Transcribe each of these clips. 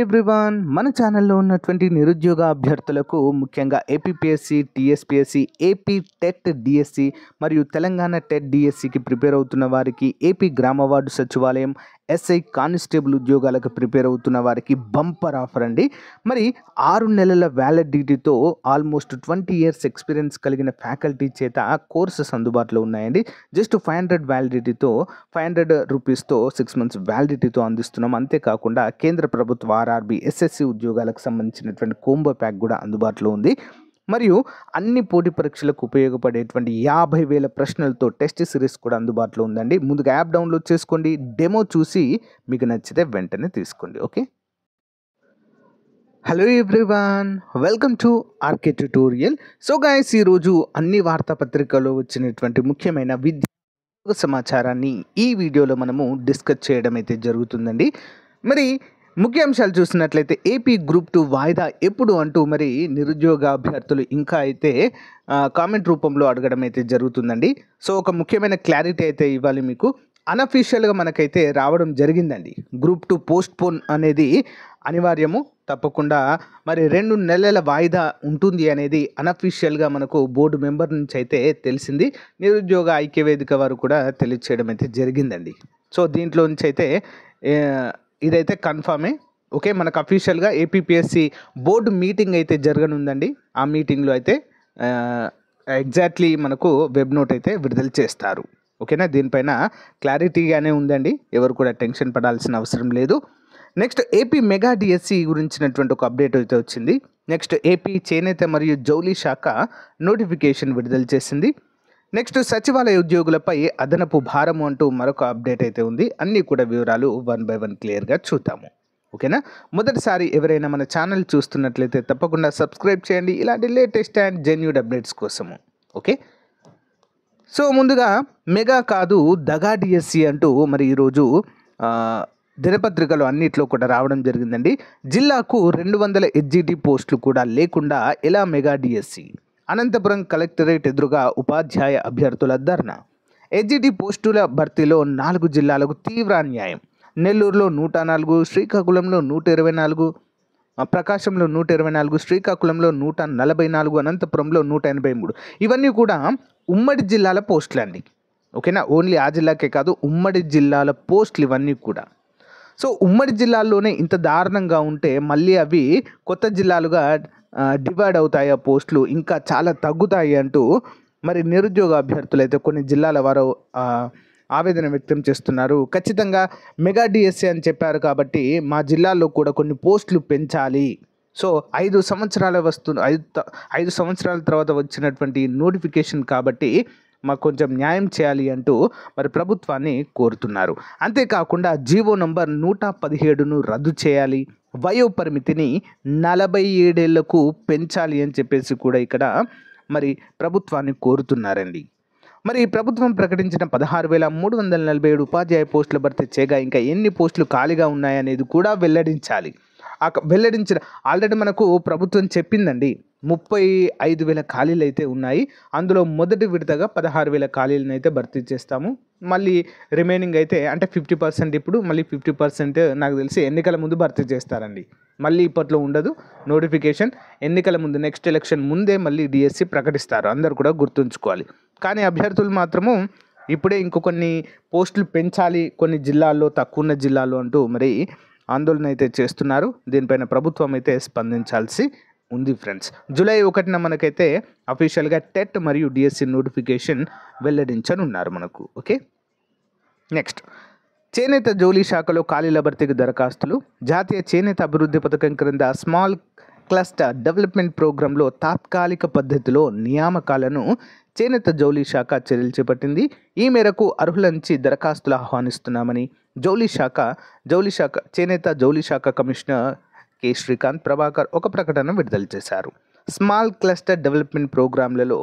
Everyone మన ఛానల్లో ఉన్నటువంటి నిరుద్యోగ అభ్యర్థులకు ముఖ్యంగా APPSC TSPSC AP TET DSC మరియు తెలంగాణ టెట్ డిఎస్సికి ప్రిపేర్ అవుతున్న వారికి ఏపీ గ్రామ వార్డు సచివాలయం ఎస్ఐ కానిస్టేబుల్ ఉద్యోగాలకు ప్రిపేర్ అవుతున్న వారికి బంపర్ ఆఫర్ అండి. మరి ఆరు నెలల వ్యాలిడిటీతో ఆల్మోస్ట్ ట్వంటీ ఇయర్స్ ఎక్స్పీరియన్స్ కలిగిన ఫ్యాకల్టీ చేత కోర్సెస్ అందుబాటులో ఉన్నాయండి. జస్ట్ ఫైవ్ హండ్రెడ్ వ్యాలిడిటీతో ఫైవ్ హండ్రెడ్ రూపీస్తో సిక్స్ మంత్స్ వ్యాలిడిటీతో అందిస్తున్నాం. అంతేకాకుండా కేంద్ర ప్రభుత్వ ఆర్ఆర్బి ఎస్ఎస్సి ఉద్యోగాలకు సంబంధించినటువంటి కోంబో ప్యాక్ కూడా అందుబాటులో ఉంది. మరియు అన్ని పోటీ పరీక్షలకు ఉపయోగపడేటువంటి యాభై వేల ప్రశ్నలతో టెస్ట్ సిరీస్ కూడా అందుబాటులో ఉందండి. ముందుగా యాప్ డౌన్లోడ్ చేసుకోండి. డెమో చూసి మీకు నచ్చితే వెంటనే తీసుకోండి. Okay? Hello everyone. Welcome to RK tutorial. So guys ఈరోజు అన్ని వార్తాపత్రికల్లో వచ్చినటువంటి ముఖ్యమైన విద్య సమాచారాన్ని ఈ వీడియోలో మనము డిస్కస్ చేయడం అయితే జరుగుతుందండి. మరి ముఖ్యాంశాలు చూసినట్లయితే ఏపీ గ్రూప్ టూ వాయిదా ఎప్పుడు అంటూ మరి నిరుద్యోగ అభ్యర్థులు ఇంకా అయితే కామెంట్ రూపంలో అడగడం అయితే జరుగుతుందండి. సో ఒక ముఖ్యమైన క్లారిటీ అయితే ఇవ్వాలి మీకు. అన్అఫీషియల్గా మనకైతే రావడం జరిగిందండి. గ్రూప్ టూ పోస్ట్ పోన్ అనేది అనివార్యము. తప్పకుండా మరి రెండు నెలల వాయిదా ఉంటుంది అనేది అన్అఫీషియల్గా మనకు బోర్డు మెంబర్ నుంచి అయితే తెలిసింది. నిరుద్యోగ ఐక్యవేదిక వారు కూడా తెలియచేయడం అయితే జరిగిందండి. సో దీంట్లో నుంచి అయితే ఇదైతే కన్ఫామే ఓకే మనకు అఫీషియల్గా ఏపీపీఎస్సి బోర్డు మీటింగ్ అయితే జరగనుందండి. ఆ మీటింగ్లో అయితే ఎగ్జాక్ట్లీ మనకు వెబ్ నోట్ అయితే విడుదల చేస్తారు. ఓకేనా దీనిపైన క్లారిటీగానే ఉందండి. ఎవరు కూడా టెన్షన్ పడాల్సిన అవసరం లేదు. నెక్స్ట్ ఏపీ మెగా డిఎస్సి గురించినటువంటి ఒక అప్డేట్ అయితే వచ్చింది. నెక్స్ట్ ఏపీ చేనేత మరియు జౌలీ శాఖ నోటిఫికేషన్ విడుదల చేసింది. నెక్స్ట్ సచివాలయ ఉద్యోగులపై అదనపు భారము అంటూ మరొక అప్డేట్ అయితే ఉంది. అన్నీ కూడా వివరాలు వన్ బై వన్ క్లియర్గా చూద్దాము. ఓకేనా? మొదటిసారి ఎవరైనా మన ఛానల్ చూస్తున్నట్లయితే తప్పకుండా సబ్స్క్రైబ్ చేయండి. ఇలాంటి లేటెస్ట్ అండ్ జెన్యూడ్ అప్డేట్స్ కోసము. ఓకే? సో ముందుగా మెగా కాదు దగా డిఎస్సి అంటూ మరి ఈరోజు దినపత్రికలు అన్నిట్లో కూడా రావడం జరిగిందండి. జిల్లాకు రెండు వందల ఎడ్జిటి పోస్టులు కూడా లేకుండా ఎలా మెగా డిఎస్సి? అనంతపురం కలెక్టరేట్ ఎదురుగా ఉపాధ్యాయ అభ్యర్థుల ధర్నా. హెచ్జిటి పోస్టుల భర్తీలో నాలుగు జిల్లాలకు తీవ్ర అన్యాయం. నెల్లూరులో నూట నాలుగు శ్రీకాకుళంలో నూట ఇరవై నాలుగు ప్రకాశంలో నూట ఇరవై నాలుగు శ్రీకాకుళంలో నూట నలభై నాలుగు అనంతపురంలో నూట ఎనభై మూడు. ఇవన్నీ కూడా ఉమ్మడి జిల్లాల పోస్టులు అండి ఓకేనా? ఓన్లీ ఆ జిల్లాకే కాదు ఉమ్మడి జిల్లాల పోస్టులు ఇవన్నీ కూడా. సో ఉమ్మడి జిల్లాల్లోనే ఇంత దారుణంగా ఉంటే మళ్ళీ అవి కొత్త జిల్లాలుగా డివైడ్ అవుతాయి ఆ పోస్టులు? ఇంకా చాలా తగ్గుతాయి అంటూ మరి నిరుద్యోగ అభ్యర్థులు అయితే కొన్ని జిల్లాల వారు ఆవేదన వ్యక్తం చేస్తున్నారు. ఖచ్చితంగా మెగా డిఎస్సి అని చెప్పారు కాబట్టి మా జిల్లాలో కూడా కొన్ని పోస్టులు పెంచాలి. సో ఐదు సంవత్సరాల వస్తు ఐదు ఐదు సంవత్సరాల తర్వాత వచ్చినటువంటి నోటిఫికేషన్ కాబట్టి మాకు కొంచెం న్యాయం చేయాలి అంటూ మరి ప్రభుత్వాన్ని కోరుతున్నారు. అంతేకాకుండా జీవో నంబర్ నూట పదిహేడును రద్దు చేయాలి. వయో పరిమితిని నలభై ఏడేళ్ళకు పెంచాలి అని చెప్పేసి కూడా ఇక్కడ మరి ప్రభుత్వాన్ని కోరుతున్నారండి. మరి ప్రభుత్వం ప్రకటించిన పదహారు వేల మూడు వందల నలభై ఏడు ఉపాధ్యాయ పోస్టుల భర్తీ చేయగా ఇంకా ఎన్ని పోస్టులు ఖాళీగా ఉన్నాయనేది కూడా వెల్లడించాలి. వెల్లడించిన ఆల్రెడీ మనకు ప్రభుత్వం చెప్పిందండి. ముప్పై ఐదు వేల ఖాళీలు అయితే ఉన్నాయి. అందులో మొదటి విడతగా పదహారు వేల ఖాళీలను అయితే భర్తీ చేస్తాము. మళ్ళీ రిమైనింగ్ అయితే అంటే ఫిఫ్టీ పర్సెంట్ ఇప్పుడు మళ్ళీ ఫిఫ్టీ పర్సెంట్ నాకు తెలిసి ఎన్నికల ముందు భర్తీ చేస్తారండి. మళ్ళీ ఇప్పట్లో ఉండదు. నోటిఫికేషన్ ఎన్నికల ముందు నెక్స్ట్ ఎలక్షన్ ముందే మళ్ళీ డిఎస్సి ప్రకటిస్తారు. అందరు కూడా గుర్తుంచుకోవాలి. కానీ అభ్యర్థులు మాత్రము ఇప్పుడే ఇంకొన్ని కొన్ని పోస్టులు పెంచాలి. కొన్ని జిల్లాల్లో తక్కువ ఉన్న జిల్లాల్లో అంటూ మరి ఆందోళన అయితే చేస్తున్నారు. దీనిపైన ప్రభుత్వం అయితే స్పందించాల్సి ఉంది ఫ్రెండ్స్. జూలై ఒకటిన మనకైతే అఫీషియల్గా టెట్ మరియు డిఎస్సి నోటిఫికేషన్ వెల్లడించనున్నారు మనకు. ఓకే? నెక్స్ట్. చేనేత జోలీ శాఖలో ఖాళీల భర్తీకి దరఖాస్తులు. జాతీయ చేనేత అభివృద్ధి పథకం క్రింద స్మాల్ క్లస్టర్ డెవలప్మెంట్ ప్రోగ్రాంలో తాత్కాలిక పద్ధతిలో నియామకాలను చేనేత జౌలీ శాఖ చర్యలు చేపట్టింది. ఈ మేరకు అర్హుల నుంచి దరఖాస్తులు ఆహ్వానిస్తున్నామని జౌలీ శాఖ జౌలీ శాఖ చేనేత జౌలీ శాఖ కమిషనర్ కె. శ్రీకాంత్ ప్రభాకర్ ఒక ప్రకటన విడుదల చేశారు. స్మాల్ క్లస్టర్ డెవలప్మెంట్ ప్రోగ్రాంలలో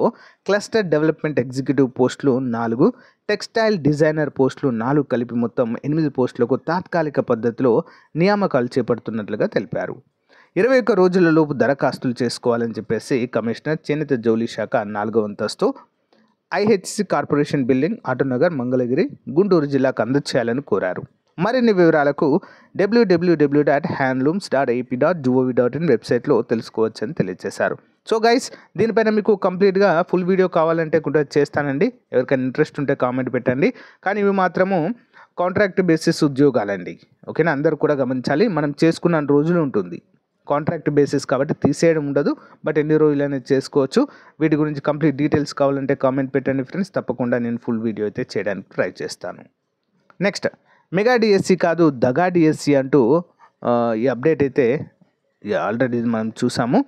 క్లస్టర్ డెవలప్మెంట్ ఎగ్జిక్యూటివ్ పోస్టులు నాలుగు టెక్స్టైల్ డిజైనర్ పోస్టులు నాలుగు కలిపి మొత్తం ఎనిమిది పోస్టులకు తాత్కాలిక పద్ధతిలో నియామకాలు చేపడుతున్నట్లుగా తెలిపారు. ఇరవై ఒక్క రోజులలోపు దరఖాస్తులు చేసుకోవాలని చెప్పేసి కమిషనర్ చేనేత జౌలీ శాఖ నాలుగవ అంతస్తు IHC corporation building Autonagar Mangalagiri Guntur జిల్లాకు అందచేయాలని కోరారు. మరిన్ని వివరాలకు డబ్ల్యూడబ్ల్యూడబ్ల్యూ dot handlooms dot AP dot gov dot in వెబ్సైట్లో తెలుసుకోవచ్చని తెలియజేశారు. సో గైస్ దీనిపైన మీకు కంప్లీట్గా ఫుల్ వీడియో కావాలంటే కూడా చేస్తానండి. ఎవరికైనా ఇంట్రెస్ట్ ఉంటే కామెంట్ పెట్టండి. కానీ ఇవి మాత్రము కాంట్రాక్ట్ బేసిస్ ఉద్యోగాలండి. ఓకేనా? అందరూ కూడా గమనించాలి. మనం చేసుకున్న రోజులు ఉంటుంది. కాంట్రాక్ట్ బేసిస్ కాబట్టి తీసేయడం ఉండదు బట్ ఎన్ని రోజులు అనేది చేసుకోవచ్చు. వీటి గురించి కంప్లీట్ డీటెయిల్స్ కావాలంటే కామెంట్ పెట్టండి ఫ్రెండ్స్. తప్పకుండా నేను ఫుల్ వీడియో అయితే చేయడానికి ట్రై చేస్తాను. నెక్స్ట్ మెగా డిఎస్సి కాదు దగా డిఎస్సి అంటూ ఈ అప్డేట్ అయితే ఆల్రెడీ మనం చూసాము.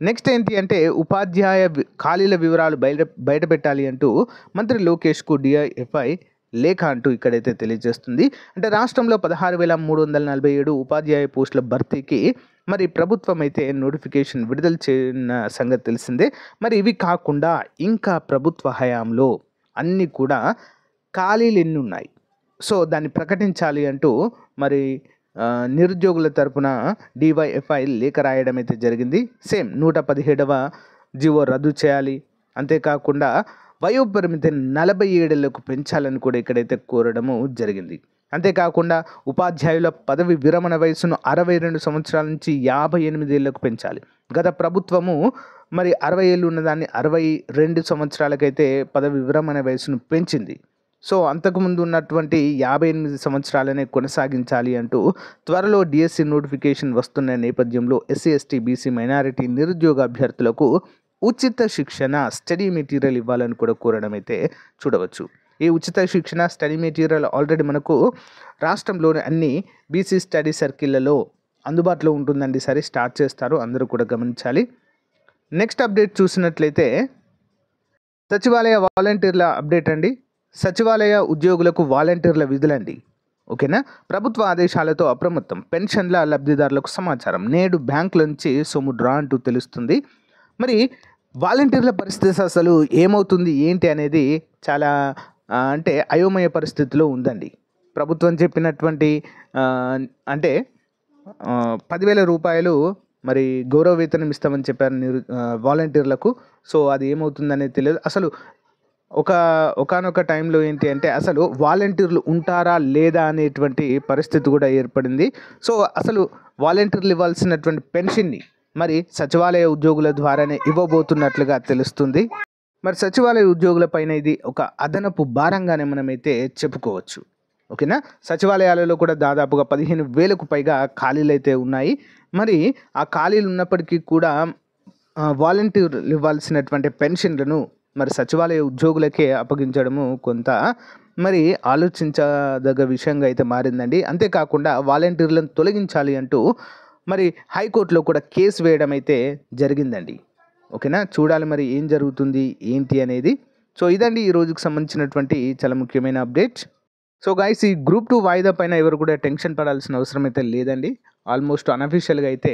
నెక్స్ట్ ఏంటి అంటే ఉపాధ్యాయ ఖాళీల వివరాలు బయట బయటపెట్టాలి అంటూ మంత్రి లోకేష్కు డిఐఎఫ్ఐ లేఖ అంటూ ఇక్కడైతే తెలియజేస్తుంది. అంటే రాష్ట్రంలో పదహారు వేల మూడు వందల నలభై ఏడు ఉపాధ్యాయ పోస్టుల భర్తీకి మరి ప్రభుత్వం అయితే నోటిఫికేషన్ విడుదల చేయన సంగతి తెలిసిందే. మరి ఇవి కాకుండా ఇంకా ప్రభుత్వ హయాంలో అన్నీ కూడా ఖాళీలు ఎన్ని ఉన్నాయి సో దాన్ని ప్రకటించాలి అంటూ మరి నిరుద్యోగుల తరపున డివైఎఫ్ఐ లేఖ రాయడం అయితే జరిగింది. సేమ్ నూట పదిహేడవ జీవో రద్దు చేయాలి. అంతేకాకుండా వయోపరిమితిని నలభై ఏడేళ్ళకు పెంచాలని కూడా ఇక్కడైతే కోరడము జరిగింది. అంతేకాకుండా ఉపాధ్యాయుల పదవి విరమణ వయసును అరవై రెండు సంవత్సరాల నుంచి యాభై ఎనిమిది ఏళ్ళకు పెంచాలి. గత ప్రభుత్వము మరి అరవై ఏళ్ళు ఉన్నదాన్ని అరవై రెండు సంవత్సరాలకైతే పదవి విరమణ వయసును పెంచింది. సో అంతకుముందు ఉన్నటువంటి యాభై ఎనిమిది సంవత్సరాలనే కొనసాగించాలి అంటూ త్వరలో డిఎస్సి నోటిఫికేషన్ వస్తున్న నేపథ్యంలో ఎస్సీ ఎస్టీ బీసీ మైనారిటీ నిరుద్యోగ అభ్యర్థులకు ఉచిత శిక్షణ స్టడీ మెటీరియల్ ఇవ్వాలని కూడా కోరడం అయితే చూడవచ్చు. ఈ ఉచిత శిక్షణ స్టడీ మెటీరియల్ ఆల్రెడీ మనకు రాష్ట్రంలోని అన్ని బీసీ స్టడీ సర్కిళ్ళలో అందుబాటులో ఉంటుందండి. సరే స్టార్ట్ చేస్తారు. అందరూ కూడా గమనించాలి. నెక్స్ట్ అప్డేట్ చూసినట్లయితే సచివాలయ వాలంటీర్ల అప్డేట్ అండి. సచివాలయ ఉద్యోగులకు వాలంటీర్ల విధులండి. ఓకేనా? ప్రభుత్వ ఆదేశాలతో అప్రమత్తం. పెన్షన్ల లబ్ధిదారులకు సమాచారం. నేడు బ్యాంకుల నుంచి సొమ్ము డ్రా అంటూ తెలుస్తుంది. మరి వాలంటీర్ల పరిస్థితి అసలు ఏమవుతుంది? ఏంటి అనేది చాలా అంటే అయోమయ పరిస్థితిలో ఉందండి. ప్రభుత్వం చెప్పినటువంటి అంటే పదివేల రూపాయలు మరి గౌరవ వేతనం ఇస్తామని చెప్పారు నిరు వాలంటీర్లకు. సో అది ఏమవుతుందనేది తెలియదు. అసలు ఒక ఒకనొక టైంలో ఏంటి అంటే అసలు వాలంటీర్లు ఉంటారా లేదా అనేటువంటి పరిస్థితి కూడా ఏర్పడింది. సో అసలు వాలంటీర్లు ఇవ్వాల్సినటువంటి పెన్షన్ని మరి సచివాలయ ఉద్యోగుల ద్వారానే ఇవ్వబోతున్నట్లుగా తెలుస్తుంది. మరి సచివాలయ ఉద్యోగుల పైన ఇది ఒక అదనపు భారంగానే మనమైతే చెప్పుకోవచ్చు. ఓకేనా? సచివాలయాలలో కూడా దాదాపుగా పదిహేను వేలకు పైగా ఖాళీలు అయితే ఉన్నాయి. మరి ఆ ఖాళీలు ఉన్నప్పటికీ కూడా వాలంటీర్లు ఇవ్వాల్సినటువంటి పెన్షన్లను మరి సచివాలయ ఉద్యోగులకే అప్పగించడము కొంత మరి ఆలోచించదగ్గ విషయంగా అయితే మారిందండి. అంతేకాకుండా వాలంటీర్లను తొలగించాలి అంటూ మరి హైకోర్టులో కూడా కేసు వేయడం అయితే జరిగిందండి. ఓకేనా? చూడాలి మరి ఏం జరుగుతుంది ఏంటి అనేది. సో ఇదండి ఈ రోజుకి సంబంధించినటువంటి చాలా ముఖ్యమైన అప్డేట్స్. సో గైస్ ఈ గ్రూప్ టూ వాయిదా పైన ఎవరు కూడా టెన్షన్ పడాల్సిన అవసరం అయితే లేదండి. ఆల్మోస్ట్ అన్అఫీషియల్గా అయితే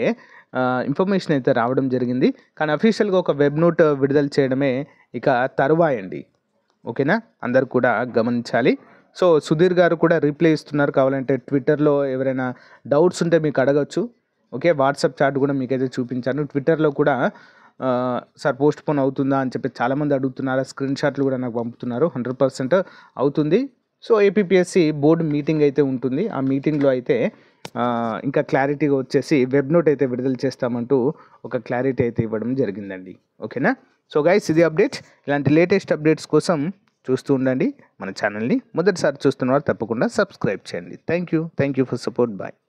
ఇన్ఫర్మేషన్ అయితే రావడం జరిగింది. కానీ అఫీషియల్గా ఒక వెబ్ నోట్ విడుదల చేయడమే ఇక తరువాయండి. ఓకేనా? అందరు కూడా గమనించాలి. సో సుధీర్ గారు కూడా రిప్లై ఇస్తున్నారు కావాలంటే ట్విట్టర్లో ఎవరైనా డౌట్స్ ఉంటే మీకు అడగచ్చు. ఓకే వాట్సాప్ చాట్ కూడా మీకైతే చూపించాను. ట్విట్టర్లో కూడా సార్ పోస్ట్ పోన్ అవుతుందా అని చెప్పి చాలామంది అడుగుతున్నారు. స్క్రీన్ షాట్లు కూడా నాకు పంపుతున్నారు. హండ్రెడ్ పర్సెంట్ అవుతుంది. సో ఏపీఎస్సి బోర్డు మీటింగ్ అయితే ఉంటుంది. ఆ మీటింగ్లో అయితే ఇంకా క్లారిటీగా వచ్చేసి వెబ్ నోట్ అయితే విడుదల చేస్తామంటూ ఒక క్లారిటీ అయితే ఇవ్వడం జరిగిందండి. ఓకేనా? సో గైస్ ఇది అప్డేట్. ఇలాంటి లేటెస్ట్ అప్డేట్స్ కోసం చూస్తూ ఉండండి. మన ఛానల్ని మొదటిసారి చూస్తున్న వారు తప్పకుండా సబ్స్క్రైబ్ చేయండి. Thank you thank you for support bye